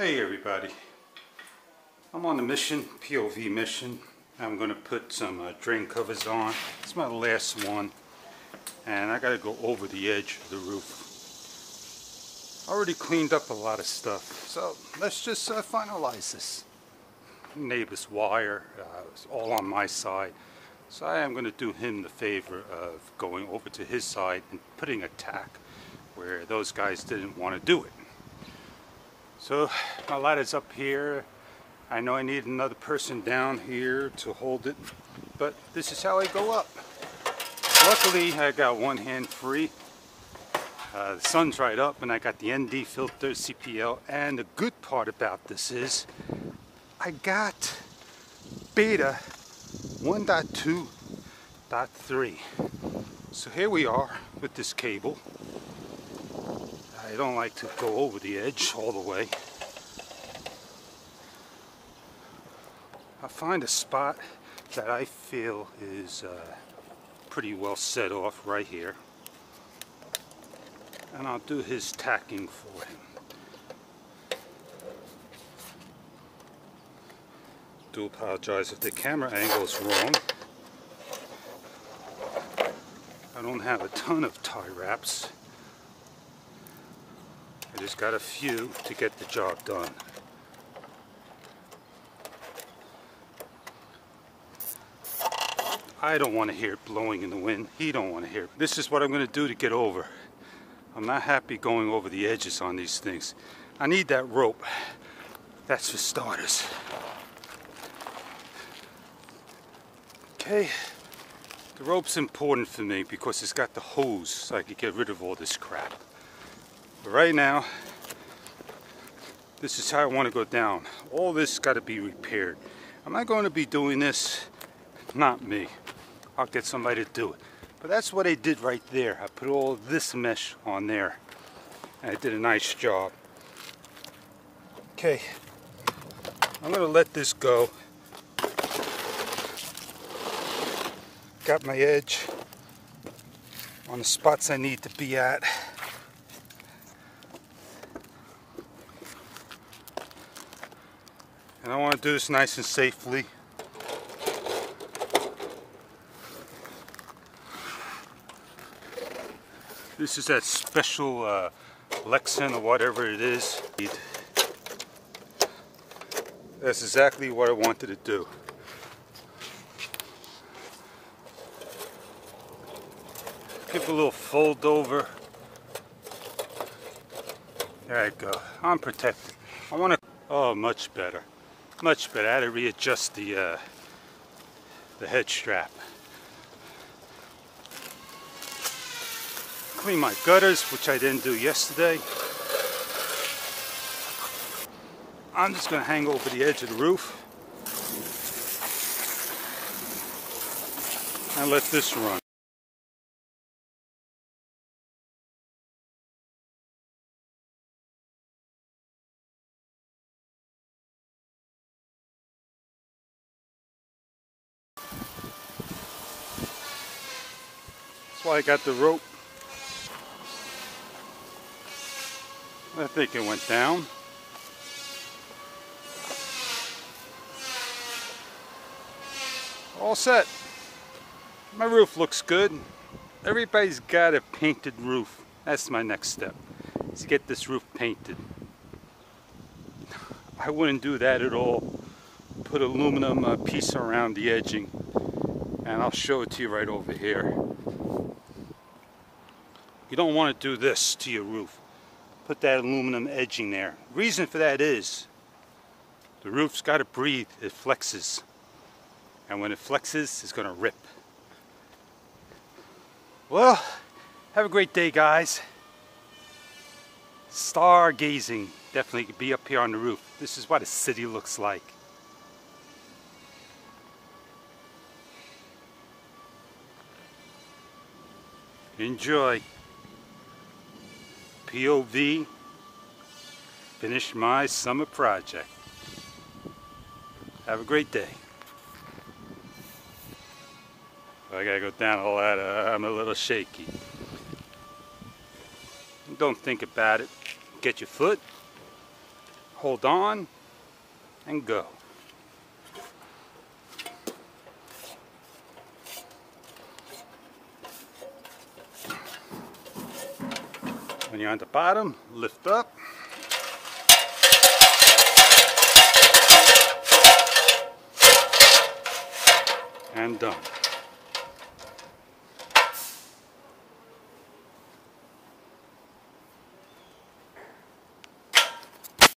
Hey everybody, I'm on a mission, POV mission. I'm going to put some uh, drain covers on. It's my last one and I got to go over the edge of the roof. Already cleaned up a lot of stuff, so let's just uh, finalize this. Neighbor's wire, uh, all on my side. So I am going to do him the favor of going over to his side and putting a tack where those guys didn't want to do it. So my light is up here. I know I need another person down here to hold it, but this is how I go up. Luckily, I got one hand free. Uh, the sun's right up and I got the ND filter, CPL, and the good part about this is I got beta 1.2.3. So here we are with this cable. I don't like to go over the edge all the way. I find a spot that I feel is uh, pretty well set off right here. And I'll do his tacking for him. Do apologize if the camera angle is wrong. I don't have a ton of tie wraps. I just got a few to get the job done. I don't want to hear it blowing in the wind. He don't want to hear it. This is what I'm going to do to get over. I'm not happy going over the edges on these things. I need that rope. That's for starters. Okay. The rope's important for me because it's got the hose so I can get rid of all this crap. Right now, this is how I want to go down. All this got to be repaired. Am I going to be doing this? Not me. I'll get somebody to do it. But that's what I did right there. I put all this mesh on there. And I did a nice job. Okay. I'm going to let this go. Got my edge on the spots I need to be at. And I want to do this nice and safely. This is that special uh, Lexan or whatever it is. That's exactly what I wanted to do. Give a little fold over. There I go. I'm protected. I want to. Oh, much better. Much better. I had to readjust the uh, the head strap. clean my gutters, which I didn't do yesterday. I'm just going to hang over the edge of the roof and let this run. That's why I got the rope I think it went down. All set. My roof looks good. Everybody's got a painted roof. That's my next step. Is get this roof painted. I wouldn't do that at all. Put aluminum uh, piece around the edging and I'll show it to you right over here. You don't want to do this to your roof put that aluminum edging there. Reason for that is the roof's got to breathe, it flexes. And when it flexes, it's going to rip. Well, have a great day, guys. Stargazing. Definitely be up here on the roof. This is what a city looks like. Enjoy. POV, finish my summer project. Have a great day. I gotta go down a ladder. Uh, I'm a little shaky. Don't think about it. Get your foot, hold on, and go. When you're on the bottom, lift up. And done.